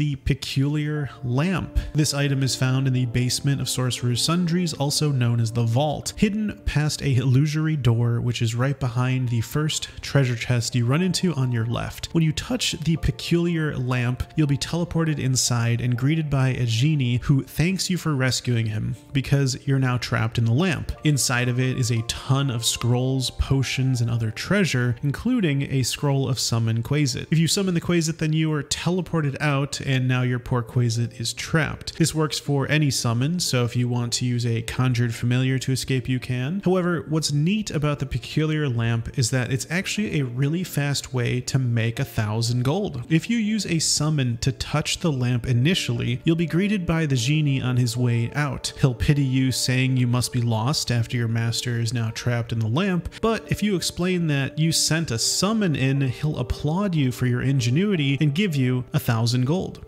the Peculiar Lamp. This item is found in the basement of Sorcerous Sundries, also known as the Vault, hidden past a illusory door which is right behind the first treasure chest you run into on your left. When you touch the Peculiar Lamp, you'll be teleported inside and greeted by a genie who thanks you for rescuing him because you're now trapped in the lamp. Inside of it is a ton of scrolls, potions, and other treasure, including a scroll of summon Quasit. If you summon the Quasit, then you are teleported out and now your poor Quasit is trapped. This works for any summon, so if you want to use a conjured familiar to escape, you can. However, what's neat about the peculiar lamp is that it's actually a really fast way to make a thousand gold. If you use a summon to touch the lamp initially, you'll be greeted by the genie on his way out. He'll pity you, saying you must be lost after your master is now trapped in the lamp, but if you explain that you sent a summon in, he'll applaud you for your ingenuity and give you a thousand gold.